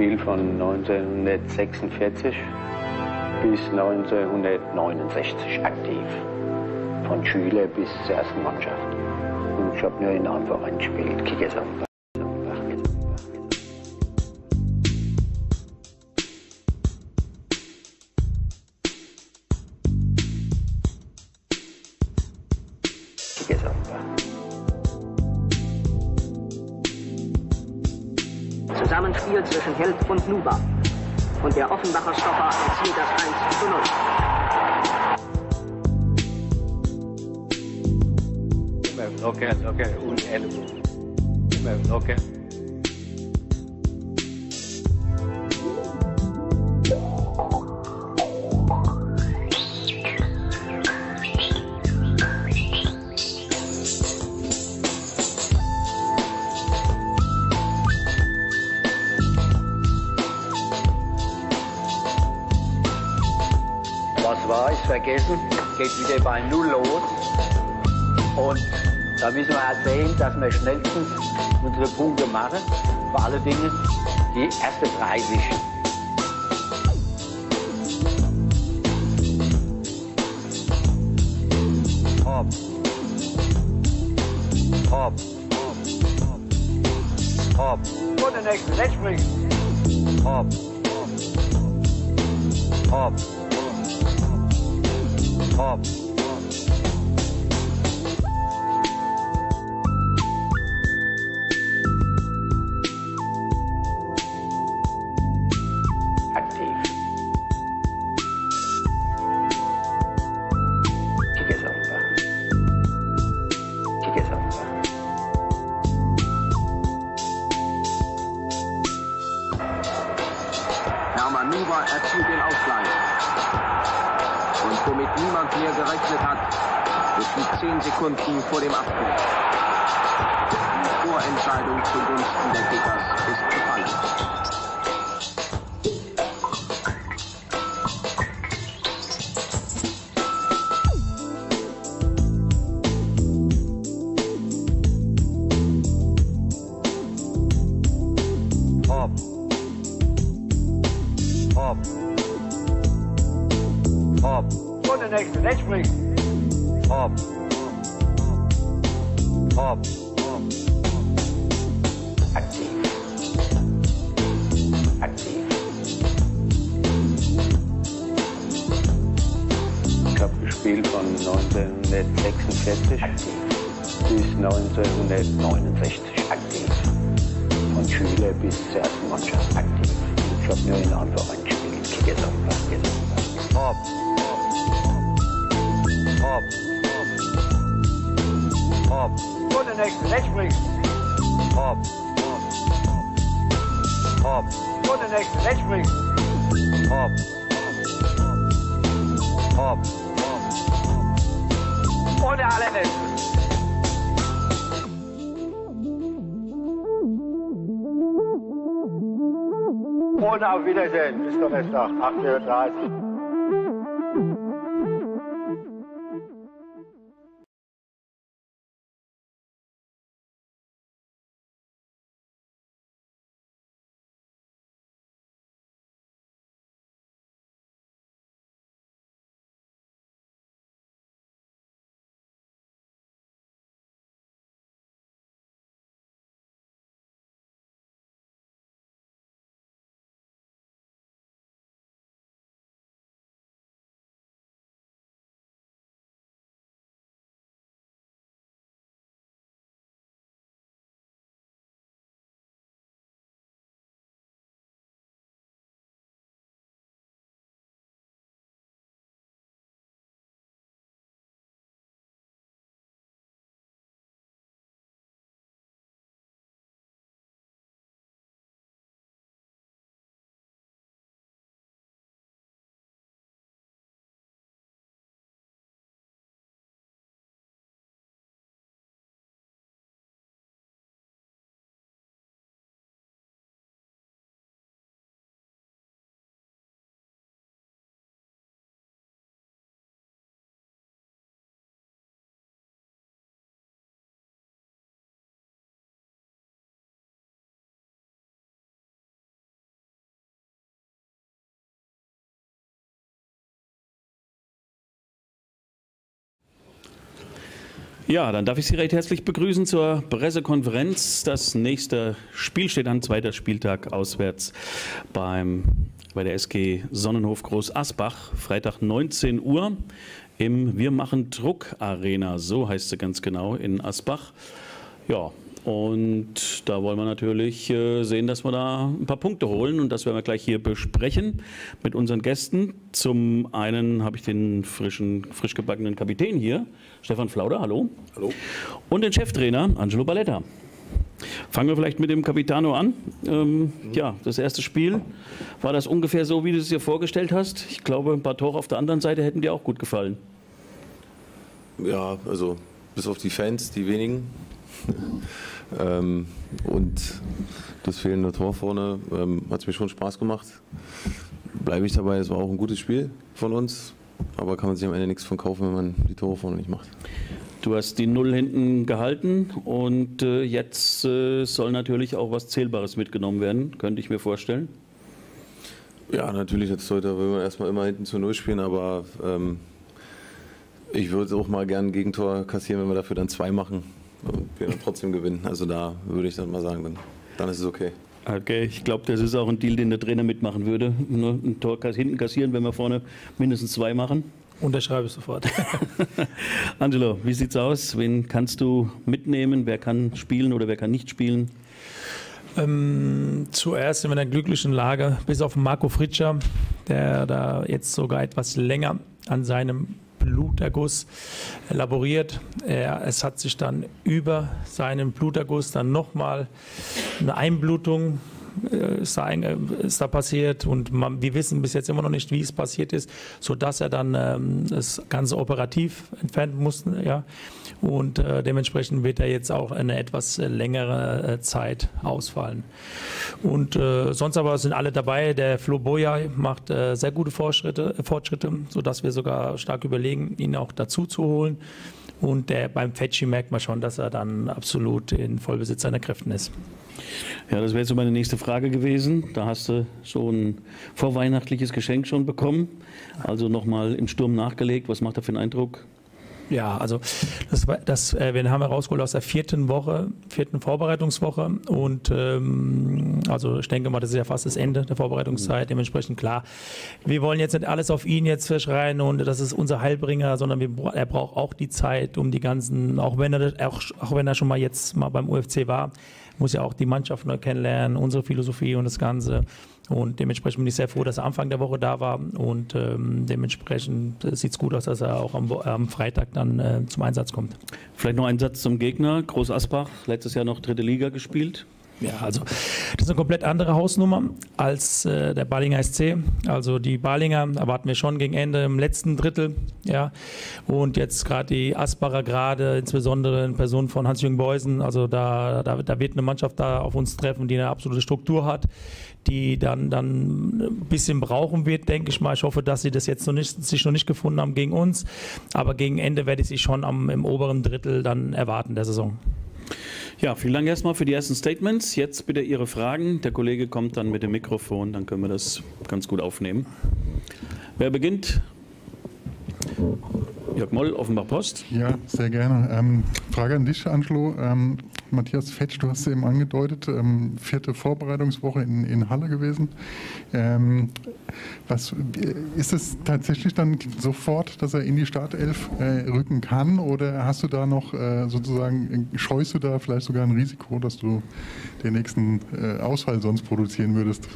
gespielt von 1946 bis 1969 aktiv. Von Schüler bis zur ersten Mannschaft. Und ich habe nur in Verein gespielt, Kickersamba. Zusammenspiel zwischen Held und Nuba. Und der Offenbacher Stopper erzielt das 1 zu 0. Locker, locker, ohne Ellbogen. Immer Geht wieder bei Null los. Und da müssen wir halt sehen, dass wir schnellstens unsere Punkte machen. Vor allen Dingen die drei wischen. Hopp. Hopp. Hopp. Und der nächste, der springt. Hopp. Hopp. Hopp. Hermann Nuba erzielt den Ausgleich. Und womit niemand mehr gerechnet hat, geschieht zehn Sekunden vor dem Abpfiff. Die Vorentscheidung zugunsten der Kickers ist gefallen. 1946 aktiv bis 1969 aktiv von Schüler bis zur ersten Mannschaft aktiv. Ich habe nur in Verein gespielt, Kickersamba. Hopp. Hopp. Hopp. Und der nächste, der springt. Hopp. Hopp. Und der nächste, der springt. Hopp. Hopp. Der allerletzte. Und auf Wiedersehen. Bis Donnerstag, 8.30 Uhr. Ja, dann darf ich Sie recht herzlich begrüßen zur Pressekonferenz. Das nächste Spiel steht an, zweiter Spieltag auswärts beim, bei der SG Sonnenhof Groß Asbach, Freitag 19 Uhr im Wir machen Druck Arena, so heißt sie ganz genau in Asbach. Ja, und da wollen wir natürlich äh, sehen, dass wir da ein paar Punkte holen und das werden wir gleich hier besprechen mit unseren Gästen. Zum einen habe ich den frischen, frisch gebackenen Kapitän hier, Stefan Flauder, hallo. Hallo. Und den Cheftrainer, Angelo Balletta. Fangen wir vielleicht mit dem Capitano an. Ähm, ja, das erste Spiel, war das ungefähr so, wie du es dir vorgestellt hast? Ich glaube, ein paar Tore auf der anderen Seite hätten dir auch gut gefallen. Ja, also bis auf die Fans, die wenigen. ähm, und das fehlende Tor vorne ähm, hat es mir schon Spaß gemacht. Bleibe ich dabei, es war auch ein gutes Spiel von uns, aber kann man sich am Ende nichts von kaufen, wenn man die Tore vorne nicht macht. Du hast die Null hinten gehalten und äh, jetzt äh, soll natürlich auch was Zählbares mitgenommen werden, könnte ich mir vorstellen. Ja, natürlich als Torhüter will man erstmal immer hinten zu Null spielen, aber ähm, ich würde auch mal gerne ein Gegentor kassieren, wenn wir dafür dann zwei machen und wir dann trotzdem gewinnen. Also da würde ich dann mal sagen, dann, dann ist es okay. Okay, ich glaube, das ist auch ein Deal, den der Trainer mitmachen würde. Nur ein Tor hinten kassieren, wenn wir vorne mindestens zwei machen. Unterschreibe ich sofort. Angelo, wie sieht's aus? Wen kannst du mitnehmen? Wer kann spielen oder wer kann nicht spielen? Ähm, zuerst sind wir in der glücklichen Lage, bis auf Marco Fritscher, der da jetzt sogar etwas länger an seinem Bluterguss laboriert. Er, es hat sich dann über seinen Bluterguss dann nochmal eine Einblutung äh, ist da, äh, ist da, passiert und man, wir wissen bis jetzt immer noch nicht, wie es passiert ist, sodass er dann ähm, das Ganze operativ entfernen musste. Ja. Und äh, dementsprechend wird er jetzt auch eine etwas längere äh, Zeit ausfallen. Und äh, sonst aber sind alle dabei. Der Flo Boya macht äh, sehr gute Fortschritte, Fortschritte, sodass wir sogar stark überlegen, ihn auch dazu zu holen. Und der, beim Fetschi merkt man schon, dass er dann absolut in Vollbesitz seiner Kräften ist. Ja, das wäre jetzt meine nächste Frage gewesen. Da hast du so ein vorweihnachtliches Geschenk schon bekommen. Also nochmal im Sturm nachgelegt. Was macht er für einen Eindruck? Ja, also das, das äh, wir haben herausgeholt aus der vierten Woche, vierten Vorbereitungswoche und ähm, also ich denke mal, das ist ja fast das Ende der Vorbereitungszeit. Mhm. Dementsprechend klar, wir wollen jetzt nicht alles auf ihn jetzt verschreien und das ist unser Heilbringer, sondern wir, er braucht auch die Zeit, um die ganzen, auch wenn er auch, auch wenn er schon mal jetzt mal beim UFC war, muss ja auch die Mannschaft neu kennenlernen, unsere Philosophie und das Ganze. Und dementsprechend bin ich sehr froh, dass er Anfang der Woche da war. Und ähm, dementsprechend sieht es gut aus, dass er auch am, am Freitag dann äh, zum Einsatz kommt. Vielleicht noch ein Satz zum Gegner. Groß Asbach, letztes Jahr noch dritte Liga gespielt. Ja, also das ist eine komplett andere Hausnummer als äh, der Balinger SC. Also die Balinger erwarten wir schon gegen Ende im letzten Drittel. Ja. Und jetzt gerade die Asbacher gerade, insbesondere in Person von Hans-Jürgen Beusen. Also da, da, da wird eine Mannschaft da auf uns treffen, die eine absolute Struktur hat, die dann, dann ein bisschen brauchen wird, denke ich mal. Ich hoffe, dass sie das jetzt noch nicht, sich noch nicht gefunden haben gegen uns. Aber gegen Ende werde ich sie schon am, im oberen Drittel dann erwarten der Saison. Ja, vielen Dank erstmal für die ersten Statements. Jetzt bitte Ihre Fragen. Der Kollege kommt dann mit dem Mikrofon, dann können wir das ganz gut aufnehmen. Wer beginnt? Jörg Moll, Offenbach Post. Ja, sehr gerne. Ähm, Frage an dich, Angelo. Ähm, Matthias Fetsch, du hast es eben angedeutet, ähm, vierte Vorbereitungswoche in, in Halle gewesen. Ähm, was, ist es tatsächlich dann sofort, dass er in die Startelf äh, rücken kann oder hast du da noch äh, sozusagen, scheust du da vielleicht sogar ein Risiko, dass du den nächsten äh, Ausfall sonst produzieren würdest?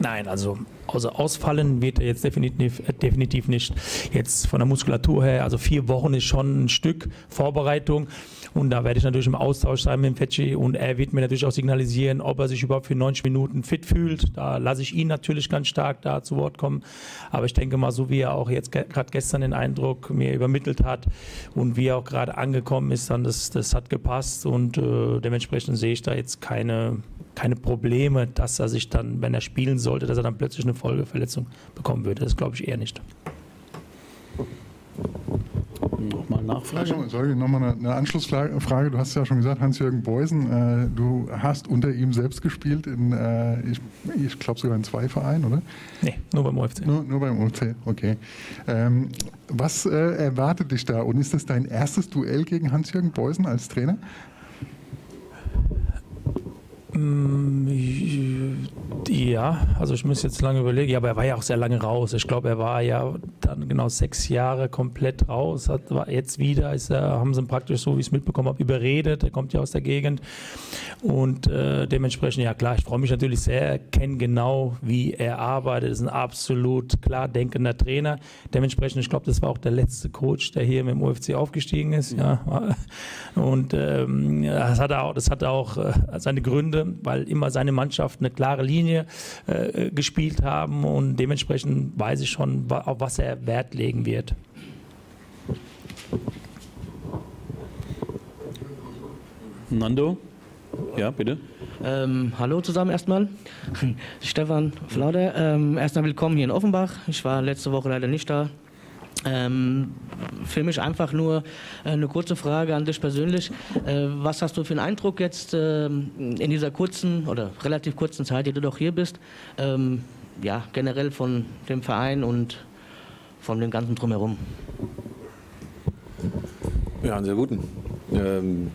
Nein, also also ausfallen wird er jetzt definitiv, äh, definitiv nicht. Jetzt von der Muskulatur her, also vier Wochen ist schon ein Stück Vorbereitung. Und da werde ich natürlich im Austausch sein mit dem Fetschi und er wird mir natürlich auch signalisieren, ob er sich überhaupt für 90 Minuten fit fühlt. Da lasse ich ihn natürlich ganz stark da zu Wort kommen. Aber ich denke mal, so wie er auch jetzt gerade gestern den Eindruck mir übermittelt hat und wie er auch gerade angekommen ist, dann das, das hat gepasst und äh, dementsprechend sehe ich da jetzt keine, keine Probleme, dass er sich dann, wenn er spielen sollte, dass er dann plötzlich eine Folgeverletzung bekommen würde. Das glaube ich eher nicht. Nochmal Nachfrage. Sorry, nochmal eine, eine Anschlussfrage. Du hast ja schon gesagt, Hans-Jürgen Beusen, äh, du hast unter ihm selbst gespielt, in, äh, ich, ich glaube sogar in zwei Vereinen, oder? Nee, nur beim UFC. Nur, nur beim UFC, okay. Ähm, was äh, erwartet dich da und ist das dein erstes Duell gegen Hans-Jürgen Beusen als Trainer? hum, je, Ja, also ich muss jetzt lange überlegen. Ja, aber er war ja auch sehr lange raus. Ich glaube, er war ja dann genau sechs Jahre komplett raus. Hat, war jetzt wieder, ist er, haben sie ihn praktisch, so wie ich es mitbekommen habe, überredet. Er kommt ja aus der Gegend. Und äh, dementsprechend, ja klar, ich freue mich natürlich sehr, kenne genau, wie er arbeitet. Ist ein absolut klar denkender Trainer. Dementsprechend, ich glaube, das war auch der letzte Coach, der hier mit dem UFC aufgestiegen ist. Ja. Und ähm, das hat auch, das hat auch äh, seine Gründe, weil immer seine Mannschaft eine klare Linie äh, gespielt haben und dementsprechend weiß ich schon, auf was er Wert legen wird. Nando? Ja, bitte. Ähm, hallo zusammen erstmal. Stefan Flauder. Ähm, erstmal willkommen hier in Offenbach. Ich war letzte Woche leider nicht da. Ähm, für mich einfach nur äh, eine kurze Frage an dich persönlich. Äh, was hast du für einen Eindruck jetzt ähm, in dieser kurzen oder relativ kurzen Zeit, die du doch hier bist, ähm, ja, generell von dem Verein und von dem ganzen Drumherum? Ja, einen sehr guten. Ähm,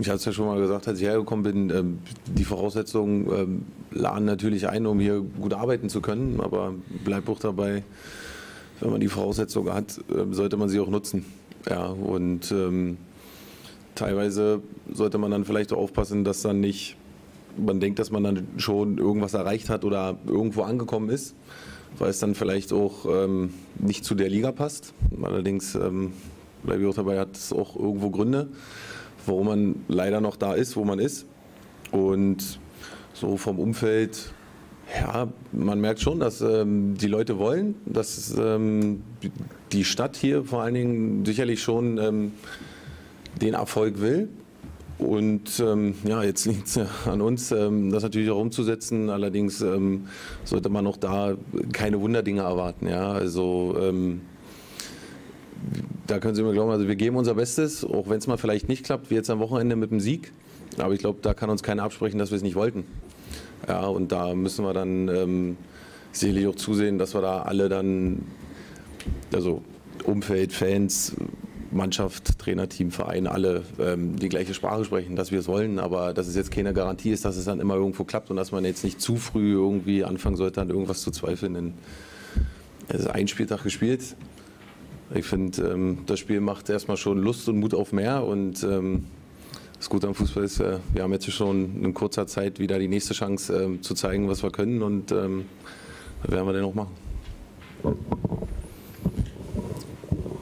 ich hatte es ja schon mal gesagt, als ich hergekommen bin, ähm, die Voraussetzungen ähm, laden natürlich ein, um hier gut arbeiten zu können, aber bleibt auch dabei, wenn man die Voraussetzungen hat, ähm, sollte man sie auch nutzen. Ja, und ähm, teilweise sollte man dann vielleicht auch aufpassen, dass dann nicht, man denkt, dass man dann schon irgendwas erreicht hat oder irgendwo angekommen ist, weil es dann vielleicht auch ähm, nicht zu der Liga passt. Allerdings ähm, bleibe ich auch dabei, hat es auch irgendwo Gründe, warum man leider noch da ist, wo man ist. Und so vom Umfeld, ja, man merkt schon, dass ähm, die Leute wollen, dass ähm, die Stadt hier vor allen Dingen sicherlich schon ähm, den Erfolg will. Und ähm, ja, jetzt liegt es an uns, ähm, das natürlich auch umzusetzen. Allerdings ähm, sollte man auch da keine Wunderdinge erwarten. Ja? Also da können Sie mir glauben, also wir geben unser Bestes, auch wenn es mal vielleicht nicht klappt, wie jetzt am Wochenende mit dem Sieg. Aber ich glaube, da kann uns keiner absprechen, dass wir es nicht wollten. Ja, und da müssen wir dann ähm, sicherlich auch zusehen, dass wir da alle dann, also Umfeld, Fans, Mannschaft, Trainerteam, Verein, alle ähm, die gleiche Sprache sprechen, dass wir es wollen. Aber dass es jetzt keine Garantie ist, dass es dann immer irgendwo klappt und dass man jetzt nicht zu früh irgendwie anfangen sollte, an irgendwas zu zweifeln. Denn es ist ein Spieltag gespielt. Ich finde, ähm, das Spiel macht erstmal schon Lust und Mut auf mehr. Und ähm, das Gute am Fußball ist, äh, wir haben jetzt schon in kurzer Zeit wieder die nächste Chance ähm, zu zeigen, was wir können. Und ähm, werden wir dann auch machen.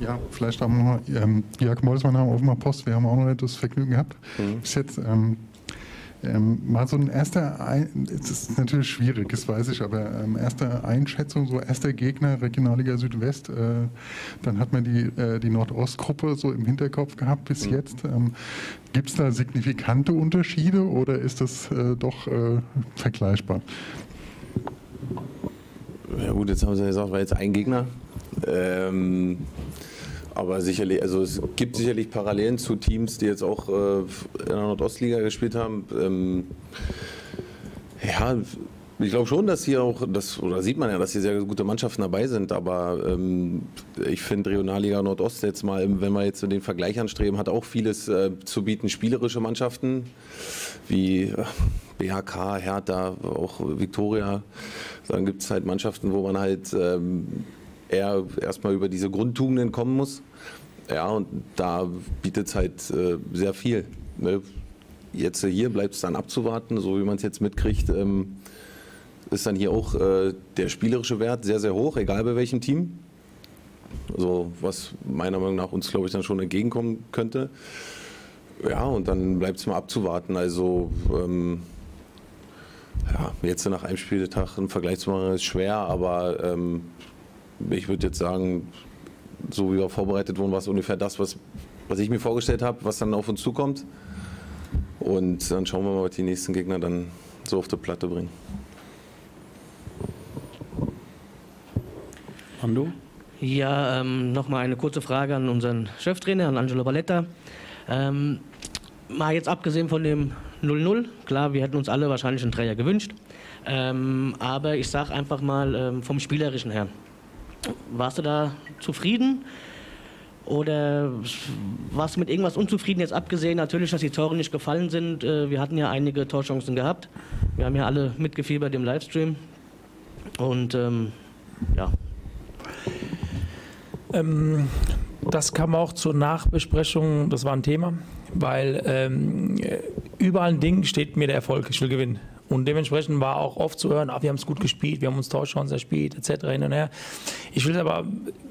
Ja, vielleicht haben wir noch, ähm, Jörg Molls, mein Name, Offenbar Post, wir haben auch noch nicht das Vergnügen gehabt. Bis jetzt ähm, ähm, mal so ein erster, ein, es ist natürlich schwierig, das weiß ich, aber ähm, erste Einschätzung, so erster Gegner Regionalliga Südwest, äh, dann hat man die, äh, die Nordostgruppe so im Hinterkopf gehabt bis jetzt. Ähm, Gibt es da signifikante Unterschiede oder ist das äh, doch äh, vergleichbar? Ja gut, jetzt haben Sie gesagt, war jetzt ein Gegner. Ähm, aber sicherlich, also es gibt sicherlich Parallelen zu Teams, die jetzt auch äh, in der Nordostliga gespielt haben. Ähm, ja, ich glaube schon, dass hier auch, das, oder sieht man ja, dass hier sehr gute Mannschaften dabei sind, aber ähm, ich finde Regionalliga Nordost jetzt mal, wenn wir jetzt den Vergleich anstreben, hat auch vieles äh, zu bieten, spielerische Mannschaften wie äh, BHK, Hertha, auch Viktoria. Dann gibt es halt Mannschaften, wo man halt ähm, eher erstmal über diese Grundtugenden kommen muss. Ja, und da bietet es halt äh, sehr viel. Ne? Jetzt hier bleibt es dann abzuwarten, so wie man es jetzt mitkriegt. Ähm, ist dann hier auch äh, der spielerische Wert sehr, sehr hoch, egal bei welchem Team. Also, was meiner Meinung nach uns, glaube ich, dann schon entgegenkommen könnte. Ja, und dann bleibt es mal abzuwarten. Also, ähm, ja, jetzt nach einem Spieltag einen Vergleich zu machen, ist schwer, aber ähm, ich würde jetzt sagen, so wie wir vorbereitet wurden, war es ungefähr das, was, was ich mir vorgestellt habe, was dann auf uns zukommt. Und dann schauen wir mal, was die nächsten Gegner dann so auf die Platte bringen. Ando? Ja, ähm, nochmal eine kurze Frage an unseren Cheftrainer, an Angelo Valletta. Ähm, mal jetzt abgesehen von dem 0-0, klar, wir hätten uns alle wahrscheinlich einen Dreier gewünscht. Ähm, aber ich sage einfach mal ähm, vom Spielerischen her. Warst du da zufrieden? Oder warst du mit irgendwas unzufrieden, jetzt abgesehen natürlich, dass die Tore nicht gefallen sind? Äh, wir hatten ja einige Torchancen gehabt. Wir haben ja alle mitgefiebert im Livestream. Und ähm, ja. Ähm, das kam auch zur Nachbesprechung, das war ein Thema, weil ähm, über allen Dingen steht mir der Erfolg, ich will gewinnen. Und dementsprechend war auch oft zu hören, ah, wir haben es gut gespielt, wir haben uns Torchancen erspielt, etc. hin und her. Ich will aber,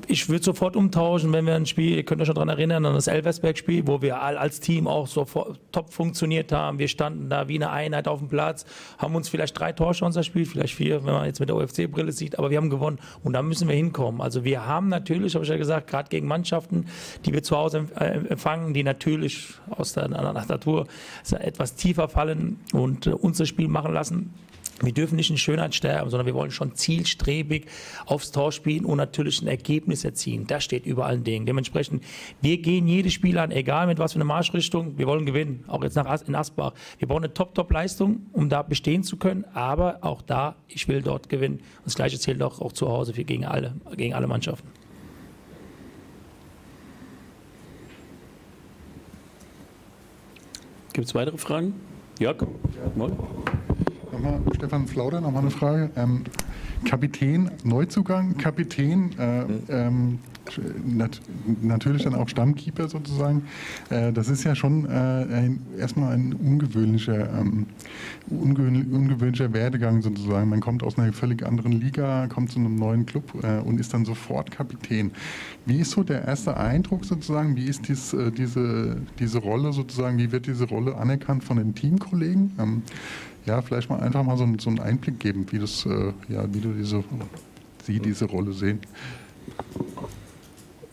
ich würde sofort umtauschen, wenn wir ein Spiel, ihr könnt euch schon daran erinnern, an das Elversberg-Spiel, wo wir als Team auch so top funktioniert haben. Wir standen da wie eine Einheit auf dem Platz, haben uns vielleicht drei Torchancen erspielt, vielleicht vier, wenn man jetzt mit der UFC-Brille sieht, aber wir haben gewonnen und da müssen wir hinkommen. Also wir haben natürlich, habe ich ja gesagt, gerade gegen Mannschaften, die wir zu Hause äh, empfangen, die natürlich aus der Natur etwas tiefer fallen und unser Spiel machen machen lassen. Wir dürfen nicht in Schönheit sterben, sondern wir wollen schon zielstrebig aufs Tor spielen und natürlich ein Ergebnis erzielen. Das steht über allen Dingen. Dementsprechend, wir gehen jedes Spiel an, egal mit was für einer Marschrichtung, wir wollen gewinnen. Auch jetzt nach As in Asbach. Wir brauchen eine Top-Top-Leistung, um da bestehen zu können. Aber auch da, ich will dort gewinnen. Und das Gleiche zählt auch, auch zu Hause für gegen alle, gegen alle Mannschaften. Gibt es weitere Fragen? Jörg? Ja. Nochmal, Stefan Flauder, nochmal eine Frage. Ähm, Kapitän, Neuzugang, Kapitän, äh, ähm, nat natürlich dann auch Stammkeeper sozusagen. Äh, das ist ja schon äh, ein, erstmal ein ungewöhnlicher, ähm, ungewöhnlich, ungewöhnlicher Werdegang sozusagen. Man kommt aus einer völlig anderen Liga, kommt zu einem neuen Club äh, und ist dann sofort Kapitän. Wie ist so der erste Eindruck sozusagen? Wie ist dies, äh, diese, diese Rolle sozusagen? Wie wird diese Rolle anerkannt von den Teamkollegen? Ähm, ja, vielleicht mal einfach mal so, so einen Einblick geben, wie das, äh, ja, wie du diese, Sie diese Rolle sehen.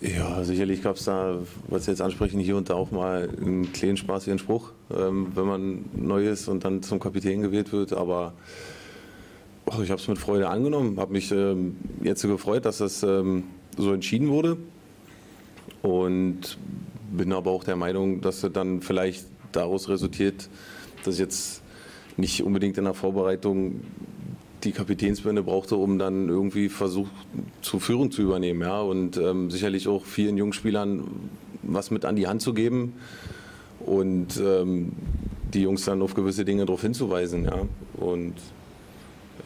Ja, sicherlich gab es da, was Sie jetzt ansprechen, hier und da auch mal einen kleinen spaßigen Spruch, ähm, wenn man neu ist und dann zum Kapitän gewählt wird. Aber oh, ich habe es mit Freude angenommen, habe mich ähm, jetzt so gefreut, dass das ähm, so entschieden wurde. Und bin aber auch der Meinung, dass dann vielleicht daraus resultiert, dass ich jetzt nicht unbedingt in der Vorbereitung die Kapitänsbinde brauchte, um dann irgendwie versucht zu Führung zu übernehmen. Ja? Und ähm, sicherlich auch vielen Jungspielern was mit an die Hand zu geben und ähm, die Jungs dann auf gewisse Dinge darauf hinzuweisen. Ja? Und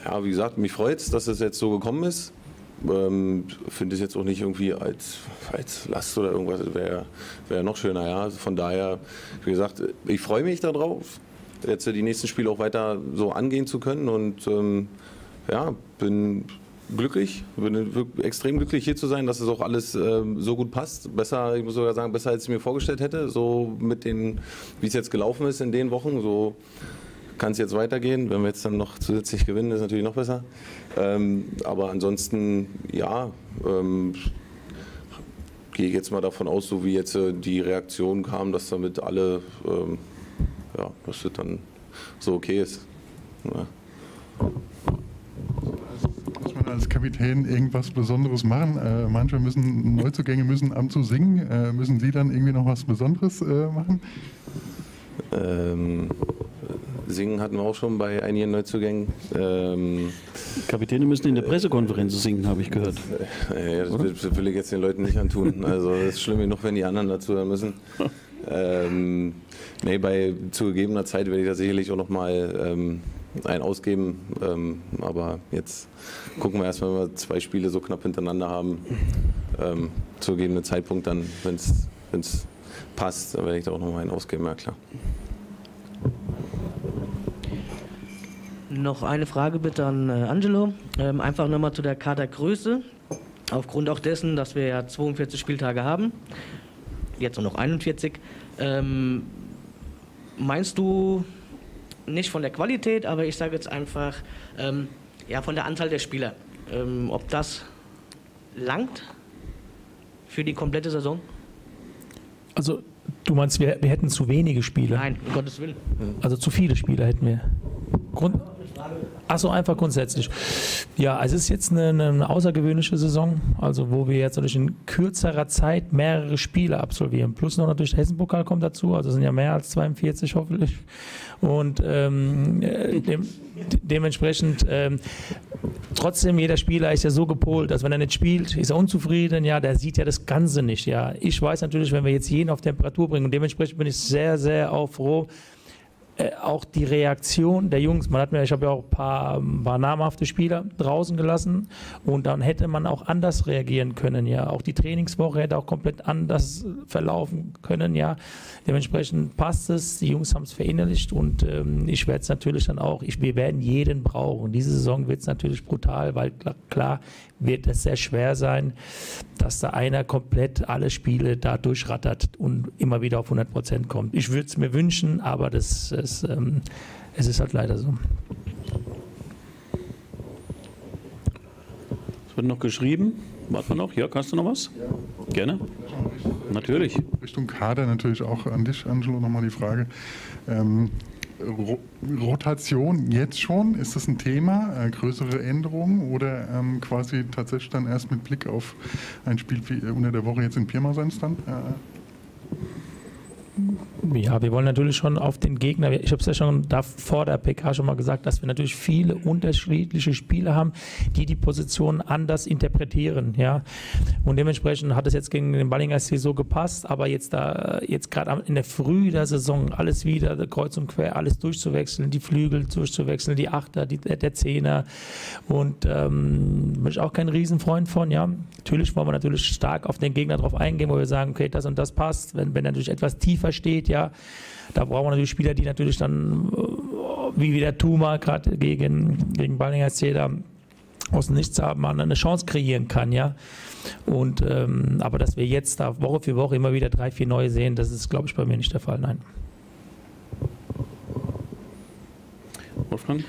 ja, wie gesagt, mich freut es, dass es jetzt so gekommen ist. Ähm, Finde es jetzt auch nicht irgendwie als, als Last oder irgendwas, wäre wär noch schöner. Ja? von daher, wie gesagt, ich freue mich darauf jetzt die nächsten Spiele auch weiter so angehen zu können. Und ähm, ja, bin glücklich, bin extrem glücklich hier zu sein, dass es auch alles ähm, so gut passt. Besser, ich muss sogar sagen, besser als ich mir vorgestellt hätte. So mit den, wie es jetzt gelaufen ist in den Wochen, so kann es jetzt weitergehen. Wenn wir jetzt dann noch zusätzlich gewinnen, ist natürlich noch besser. Ähm, aber ansonsten, ja, ähm, gehe ich jetzt mal davon aus, so wie jetzt äh, die Reaktion kam, dass damit alle ähm, ja, dass das dann so okay ist. Ja. Muss man als Kapitän irgendwas Besonderes machen? Äh, manche müssen, Neuzugänge müssen am zu singen. Äh, müssen Sie dann irgendwie noch was Besonderes äh, machen? Ähm, singen hatten wir auch schon bei einigen Neuzugängen. Ähm, Kapitäne müssen in der Pressekonferenz singen, habe ich gehört. Ja, das, das will ich jetzt den Leuten nicht antun. Also es ist schlimm genug, wenn die anderen dazu hören müssen. Ähm, nee, bei zugegebener Zeit werde ich da sicherlich auch nochmal ähm, einen ausgeben. Ähm, aber jetzt gucken wir erstmal, wenn wir zwei Spiele so knapp hintereinander haben. Ähm, zugegebenen Zeitpunkt dann, wenn es passt, dann werde ich da auch nochmal einen ausgeben, ja klar. Noch eine Frage bitte an äh, Angelo. Ähm, einfach nochmal zu der Kadergröße. Aufgrund auch dessen, dass wir ja 42 Spieltage haben, jetzt nur noch 41. Ähm, meinst du nicht von der Qualität, aber ich sage jetzt einfach ähm, ja, von der Anzahl der Spieler, ähm, ob das langt für die komplette Saison? Also du meinst, wir, wir hätten zu wenige Spieler? Nein, um Gottes Willen. Also zu viele Spieler hätten wir. Grund Achso, einfach grundsätzlich. Ja, es ist jetzt eine, eine, außergewöhnliche Saison, also wo wir jetzt natürlich in kürzerer Zeit mehrere Spiele absolvieren. Plus noch natürlich der Hessenpokal kommt dazu, also sind ja mehr als 42 hoffentlich. Und ähm, äh, dem, dementsprechend, ähm, trotzdem, jeder Spieler ist ja so gepolt, dass wenn er nicht spielt, ist er unzufrieden, ja, der sieht ja das Ganze nicht, ja. Ich weiß natürlich, wenn wir jetzt jeden auf Temperatur bringen und dementsprechend bin ich sehr, sehr auch froh, äh, auch die Reaktion der Jungs. Man hat mir, ich habe ja auch ein paar, ein paar namhafte Spieler draußen gelassen und dann hätte man auch anders reagieren können. Ja, auch die Trainingswoche hätte auch komplett anders verlaufen können. Ja, dementsprechend passt es. Die Jungs haben es verinnerlicht und ähm, ich werde es natürlich dann auch. Ich, wir werden jeden brauchen. Diese Saison wird es natürlich brutal, weil klar, klar wird es sehr schwer sein, dass da einer komplett alle Spiele da durchrattert und immer wieder auf 100 Prozent kommt. Ich würde es mir wünschen, aber das, das ähm, es ist halt leider so. Es wird noch geschrieben. Warten wir noch? Jörg, hast du noch was? Ja. Gerne. Natürlich. Richtung Kader natürlich auch an dich, Angelo, nochmal die Frage. Ähm, Rotation jetzt schon? Ist das ein Thema? Äh, größere Änderungen oder ähm, quasi tatsächlich dann erst mit Blick auf ein Spiel wie äh, unter der Woche jetzt in Pirmasens dann? Äh, ja, wir wollen natürlich schon auf den Gegner, ich habe es ja schon da vor der PK schon mal gesagt, dass wir natürlich viele unterschiedliche Spieler haben, die die Position anders interpretieren, ja. Und dementsprechend hat es jetzt gegen den Ballinger SC so gepasst, aber jetzt da, jetzt gerade in der Früh der Saison alles wieder kreuz und quer, alles durchzuwechseln, die Flügel durchzuwechseln, die Achter, die, der Zehner und ähm, bin ich auch kein Riesenfreund von, ja. Natürlich wollen wir natürlich stark auf den Gegner drauf eingehen, wo wir sagen, okay, das und das passt, wenn, wenn er natürlich etwas tiefer steht, ja, da brauchen wir natürlich Spieler, die natürlich dann, äh, wie wieder Tuma gerade gegen, gegen Ballinger da aus dem Nichts haben, man eine Chance kreieren kann, ja. Und ähm, aber dass wir jetzt da Woche für Woche immer wieder drei, vier neue sehen, das ist, glaube ich, bei mir nicht der Fall, nein. Wolfgang?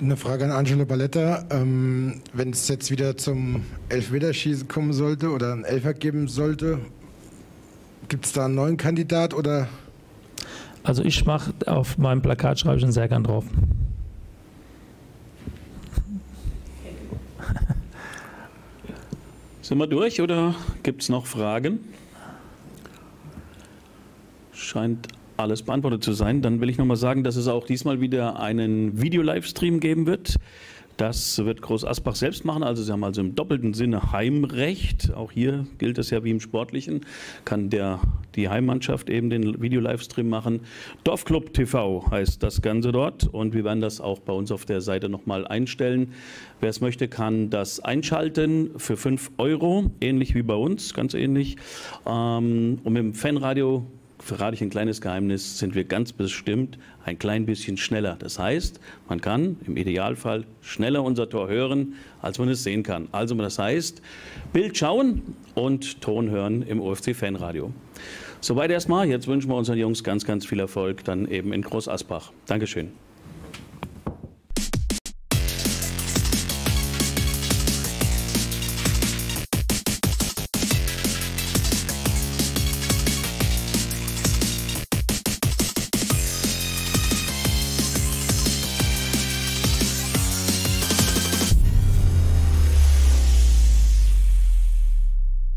Eine Frage an Angelo Balletta. Ähm, wenn es jetzt wieder zum Elfmeterschießen kommen sollte oder ein Elfer geben sollte, Gibt es da einen neuen Kandidat oder? Also ich mache auf meinem Plakat schreibe ich einen sehr gern drauf. Sind wir durch oder gibt es noch Fragen? Scheint alles beantwortet zu sein. Dann will ich nochmal sagen, dass es auch diesmal wieder einen Video-Livestream geben wird. Das wird Groß Asbach selbst machen. Also Sie haben also im doppelten Sinne Heimrecht. Auch hier gilt es ja wie im Sportlichen. Kann der, die Heimmannschaft eben den Video-Livestream machen. Dorfclub TV heißt das Ganze dort. Und wir werden das auch bei uns auf der Seite nochmal einstellen. Wer es möchte, kann das einschalten für 5 Euro. Ähnlich wie bei uns, ganz ähnlich. Ähm, und mit dem Fanradio verrate ich ein kleines Geheimnis, sind wir ganz bestimmt ein klein bisschen schneller. Das heißt, man kann im Idealfall schneller unser Tor hören, als man es sehen kann. Also das heißt, Bild schauen und Ton hören im OFC Fanradio. Soweit erstmal. Jetzt wünschen wir unseren Jungs ganz, ganz viel Erfolg dann eben in Groß Asbach. Dankeschön.